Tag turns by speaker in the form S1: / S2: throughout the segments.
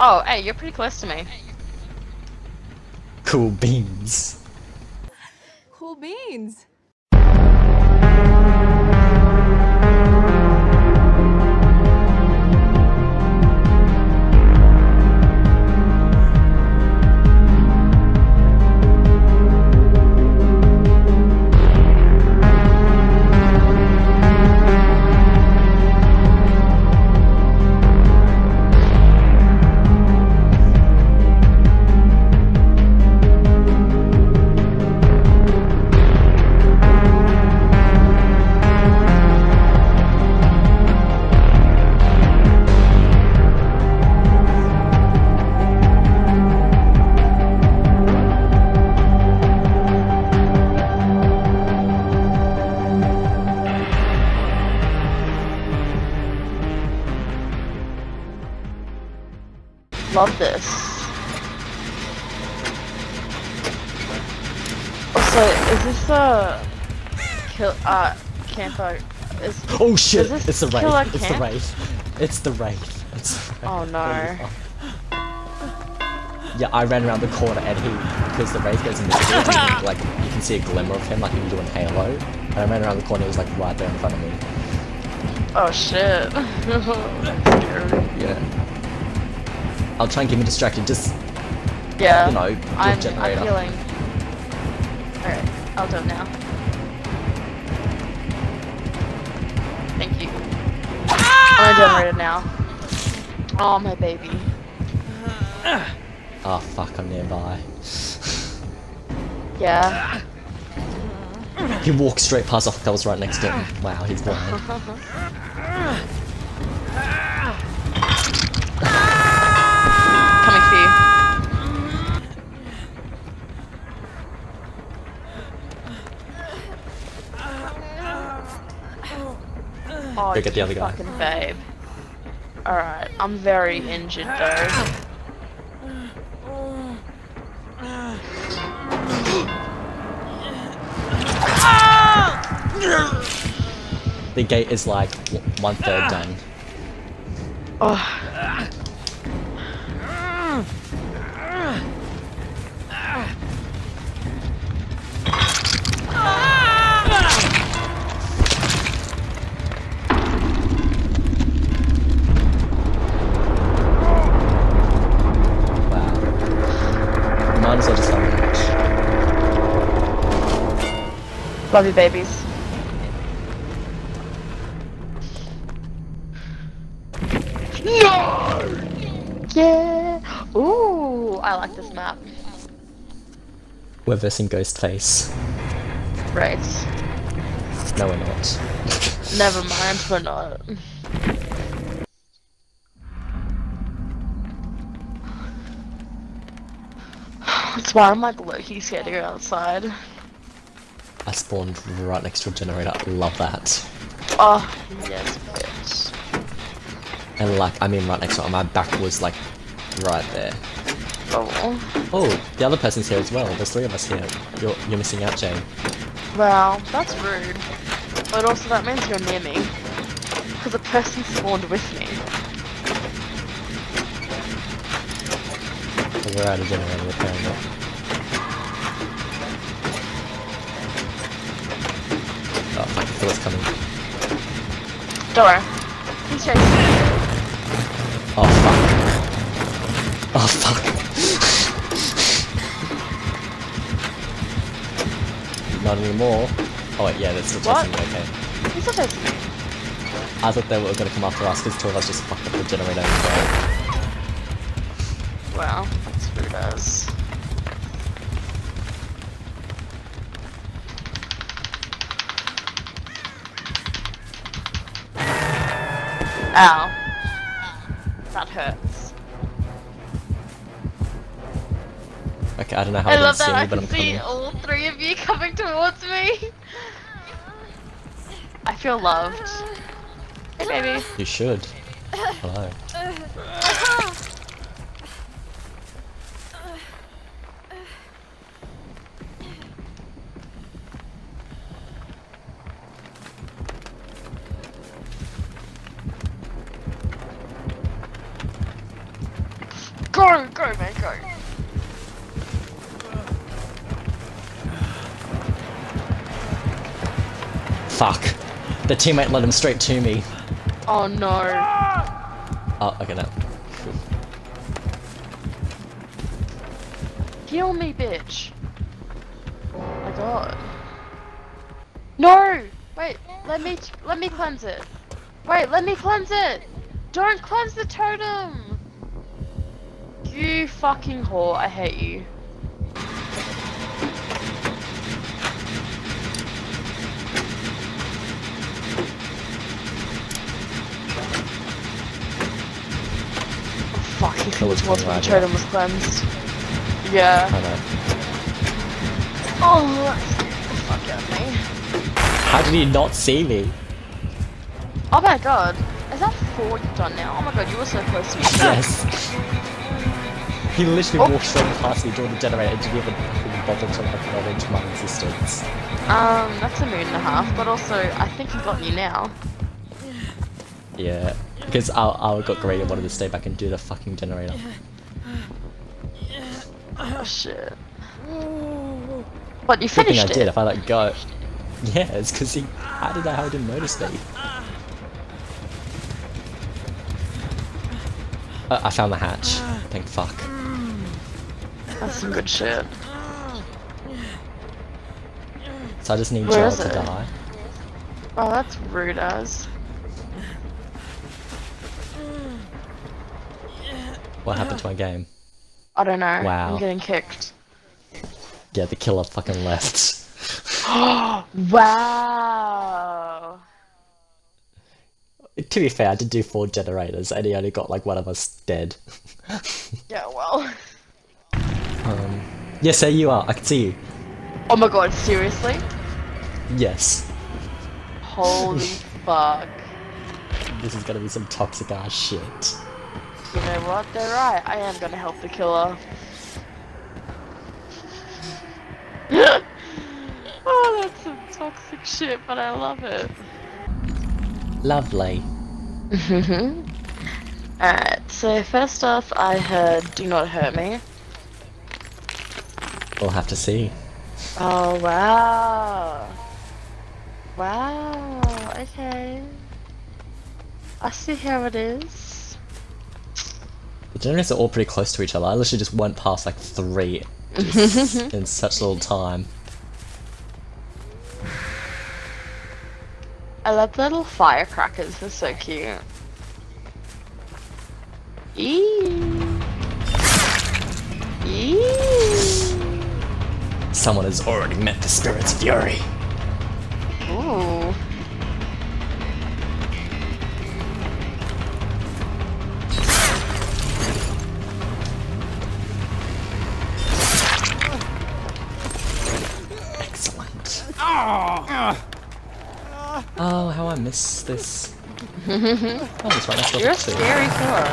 S1: Oh, hey, you're pretty close to me.
S2: Cool beans.
S3: Cool beans.
S1: Love this. Also, is this a kill uh campo? Is
S2: Oh shit!
S1: Is
S2: It's the right. It's the right. It's the right. It's the wraith.
S1: Oh, no.
S2: Yeah, I ran around the corner and he, because the wraith goes in you can, like you can see a glimmer of him like you can do in Halo. And I ran around the corner, he was like right there in front of me.
S1: oh shit. That's scary.
S2: Yeah. I'll try and keep me distracted. Just
S1: Yeah.
S2: you know, do a
S1: I'm,
S2: generator.
S1: I'm feeling. Alright, I'll do it now. Thank you. I'm a ah! generator now. Oh, my baby.
S2: Oh fuck, I'm nearby.
S1: Yeah.
S2: He walked straight past off I was right next to him. Wow, he's blind.
S1: Oh,
S2: Go get the other guy.
S1: Fucking babe. Alright, I'm very injured though.
S2: The gate is like one third done.
S1: Oh. Love you, babies. No! Yeah! Ooh, I like this map.
S2: We're versing Ghostface.
S1: Right.
S2: No, we're not.
S1: Never mind, we're not. That's why I'm like low-key scared to go outside.
S2: I spawned right next to a generator. Love that.
S1: Oh, yes, bitch.
S2: And like, I mean right next to it. My back was like right there.
S1: Oh.
S2: Oh, the other person's here as well. There's three of us here. You're you're missing out, Jane.
S1: Well, that's rude. But also that means you're near me. Because a person spawned with me.
S2: We're out of generator repairing it. Oh fuck, I feel it's coming.
S1: Don't. He's.
S2: Oh fuck. Oh fuck. Not anymore. Oh wait, yeah, that's still chasing me, okay.
S1: He's still chasing me.
S2: I thought they were gonna come after us because two of us just fucked up the generator.
S1: Well, that's rude as. Ow. That hurts.
S2: Okay, I don't know how
S1: I
S2: gonna
S1: love that I
S2: but
S1: can
S2: I'm
S1: see
S2: coming.
S1: all three of you coming towards me. I feel loved. Hey, baby.
S2: You should. Hello.
S1: Go, go, man, go.
S2: Fuck. The teammate led him straight to me.
S1: Oh no.
S2: Oh, okay, no.
S1: Heal me, bitch. Oh my god. No! Wait, let me let me cleanse it. Wait, let me cleanse it. Don't cleanse the totem. You fucking whore! I hate you. Oh, fuck,
S2: That was
S1: when the totem was cleansed. Yeah.
S2: I know.
S1: Oh, that scared the fuck out of me.
S2: How did he not see me?
S1: Oh my god. Is that four you've done now? Oh my god, you were so close to me.
S2: Yes. He literally
S1: Oh.
S2: walked straight past me during the generator and didn't even bother to like acknowledge my existence.
S1: Um, that's a moon and a half, but also, I think he got you now.
S2: Yeah. Because I, I got greedy and wanted to stay back and do the fucking generator. Yeah.
S1: Oh shit. But you
S2: Good thing
S1: finished
S2: I
S1: it.
S2: did if I let go. Yeah, it's because he. How did I? How didn't notice me? Uh, I found the hatch. Thank fuck.
S1: That's some good shit.
S2: So I just need
S1: Where
S2: Joel
S1: is
S2: to
S1: it?
S2: die.
S1: Oh, that's rude as.
S2: What happened to my game?
S1: I don't know.
S2: Wow.
S1: I'm getting kicked.
S2: Yeah, the killer fucking left.
S1: wow.
S2: to be fair, I did do four generators and he only got like one of us dead.
S1: Yeah, well.
S2: yes, there you are. I can see you.
S1: Oh my god, seriously?
S2: Yes.
S1: Holy fuck.
S2: This is gonna be some toxic ass shit.
S1: You know what? They're right. I am gonna help the killer. oh, that's some toxic shit, but I love it.
S2: Lovely.
S1: Alright, so first off, I heard Do Not Hurt Me.
S2: We'll have to see.
S1: Oh, wow. Wow, okay. I see how it is.
S2: The generators are all pretty close to each other. I literally just went past like three in such little time.
S1: I love the little firecrackers, they're so cute. Eee. Eee.
S2: Someone has already met the spirit's fury.
S1: Ooh.
S2: Excellent. Ah. Oh, how I miss this. oh, that's right door
S1: You're a scary killer.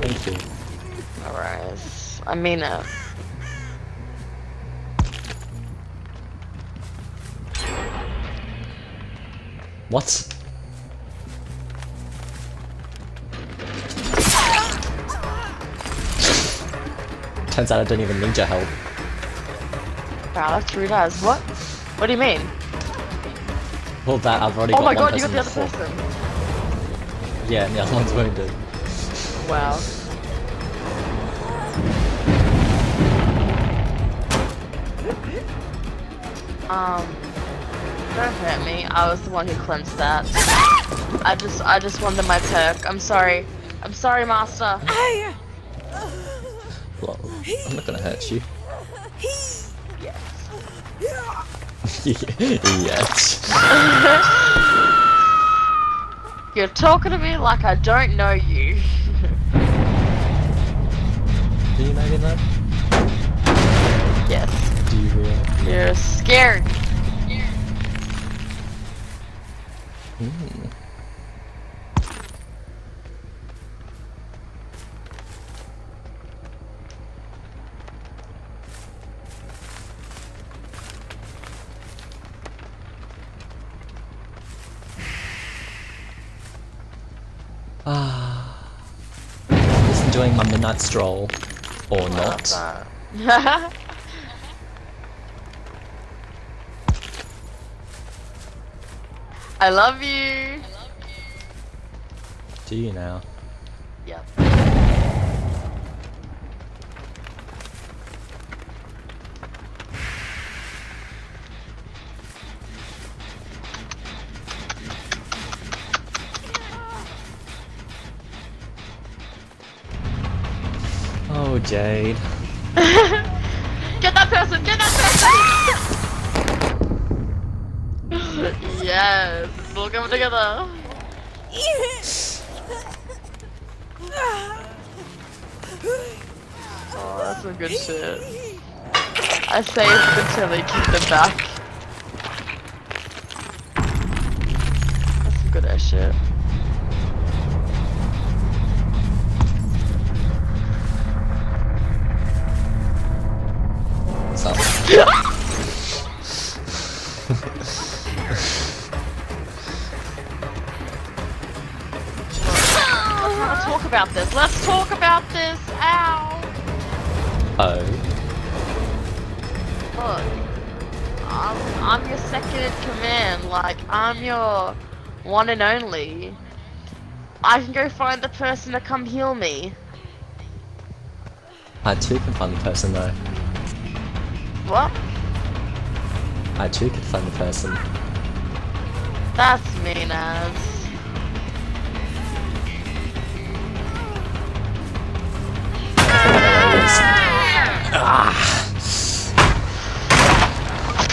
S2: Thank you.
S1: Alright. I mean it.
S2: What? Turns out I don't even need your help.
S1: Wow, that's rude as. What? What do you mean?
S2: Well, that I've already
S1: Oh
S2: got
S1: my
S2: Oh
S1: god, you got the other
S2: before.
S1: person.
S2: Yeah, and the other one's wounded.
S1: Wow. Um, don't hurt me. I was the one who cleansed that. I just, I just wanted my perk. I'm sorry. I'm sorry, Master.
S2: Well, I'm not gonna hurt you. yes.
S1: You're talking to me like I don't know you.
S2: Do you know me then?
S1: yes,
S2: Do you really?
S1: you're scared.
S2: Hmm. Ah. This enjoying my midnight stroll, or not.
S1: I love you.
S2: Do you now?
S1: Yep.
S2: Oh, Jade.
S1: Get that person! Get that person! yes, all coming together. Oh, that's some good shit. I saved until they kicked them back. That's some good ass shit. Look, I'm, I'm your second in command. Like, I'm your one and only. I can go find the person to come heal me.
S2: I too can find the person though.
S1: What?
S2: I too can find the person.
S1: That's mean as.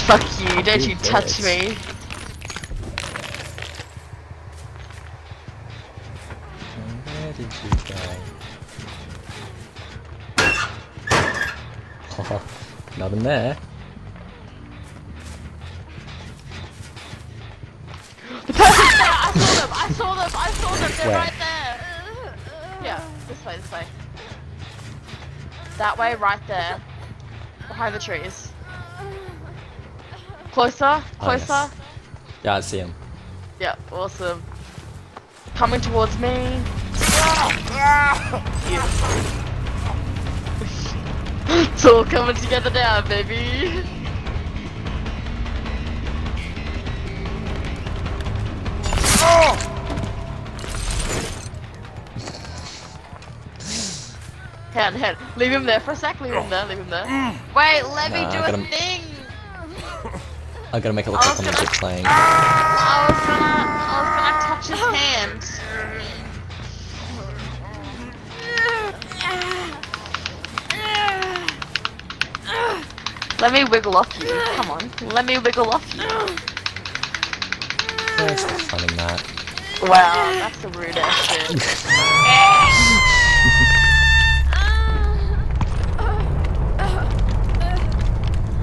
S1: Fuck you, don't
S2: Who
S1: you touch me.
S2: Where did you go? Nothing there.
S1: The person's there! I saw them! I saw them! I saw them! They're
S2: Where?
S1: right there! Yeah, this way, this way. That way, right there. Behind the trees. Closer,
S2: Oh, yes.
S1: closer.
S2: Yeah, I see him.
S1: Yeah, awesome. Coming towards me. Beautiful. it's all coming together now, baby. Hand, hand. Leave him there for a sec. Leave him there. Leave him there. Mm. Wait, let me
S2: Nah,
S1: do a
S2: gotta-
S1: thing.
S2: I gotta make it look
S1: I
S2: like
S1: was
S2: I'm
S1: gonna-
S2: legit playing.
S1: I was gonna, I was gonna touch his hand. Let me wiggle off you. Come on. Let me wiggle off you.
S2: There's no fun in that.
S1: Wow, that's a rude ass shit.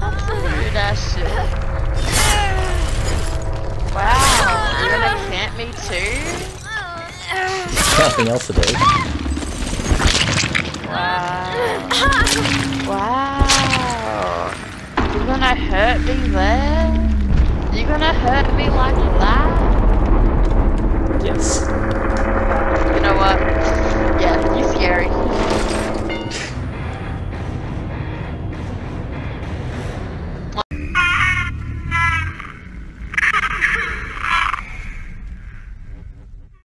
S1: That's a rude ass shit. Wow, you're gonna camp me too?
S2: Nothing else to do.
S1: Wow. Wow. You're gonna hurt me there? You're gonna hurt me like that?
S2: Yes. You know what? Yeah, you're scary.